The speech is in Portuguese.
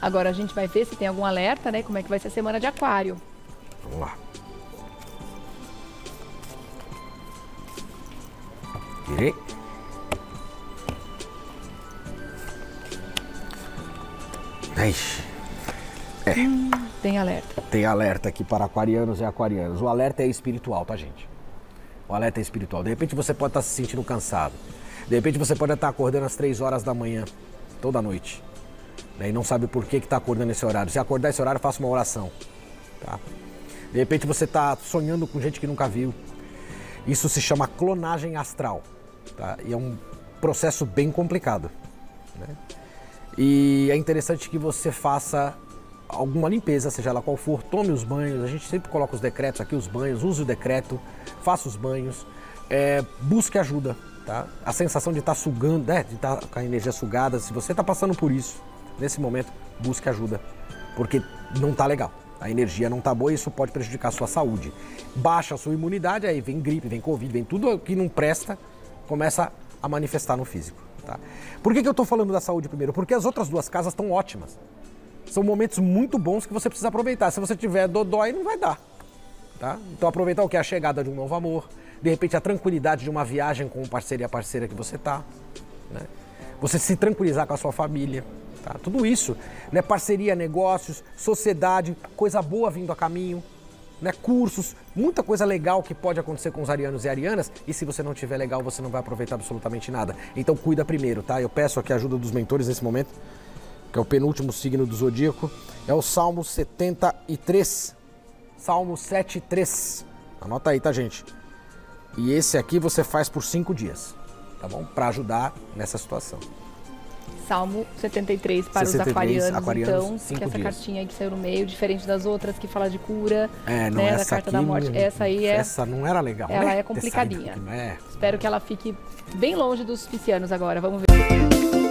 Agora a gente vai ver se tem algum alerta, né? Como é que vai ser a semana de aquário. Vamos lá. Virei. Ixi. Tem alerta. Tem alerta aqui para aquarianos e aquarianas. O alerta é espiritual, tá, gente? O alerta é espiritual. De repente você pode estar se sentindo cansado. De repente você pode estar acordando às 3 horas da manhã, toda noite. Né? E não sabe por que está acordando esse horário. Se acordar esse horário, faça uma oração. Tá? De repente você está sonhando com gente que nunca viu. Isso se chama clonagem astral. Tá? E é um processo bem complicado. Né? E é interessante que você faça alguma limpeza, seja ela qual for, tome os banhos. A gente sempre coloca os decretos aqui, os banhos, use o decreto, faça os banhos, é, busque ajuda. Tá? A sensação de estar tá sugando, né, de estar tá com a energia sugada, se você está passando por isso, nesse momento, busque ajuda, porque não está legal. A energia não está boa e isso pode prejudicar a sua saúde. Baixa a sua imunidade, aí vem gripe, vem covid, vem tudo que não presta, começa a manifestar no físico. Tá? Por que, que eu estou falando da saúde primeiro? Porque as outras duas casas estão ótimas. São momentos muito bons que você precisa aproveitar. Se você tiver dodói, não vai dar. Tá? Então aproveitar o que? A chegada de um novo amor, de repente a tranquilidade de uma viagem com o parceiro e a parceira que você tá. Né? Você se tranquilizar com a sua família. Tá? Tudo isso, né? parceria, negócios, sociedade, coisa boa vindo a caminho né, cursos, muita coisa legal que pode acontecer com os arianos e arianas. E se você não tiver legal, você não vai aproveitar absolutamente nada. Então cuida primeiro, tá? Eu peço aqui a ajuda dos mentores nesse momento, que é o penúltimo signo do zodíaco. É o Salmo 73. Salmo 73. Anota aí, tá, gente? E esse aqui você faz por cinco dias, tá bom? Para ajudar nessa situação. Salmo 73 para 63, os aquarianos, aquarianos então, que essa dias. cartinha aí que saiu no meio, diferente das outras que fala de cura, é, não, né, essa da carta da morte. Essa aí é Essa não era legal, Ela né? é complicadinha. É. Espero que ela fique bem longe dos piscianos agora, vamos ver.